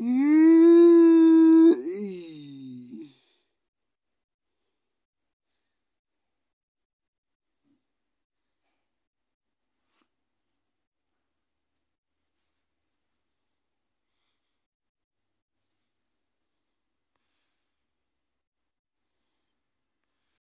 Mm.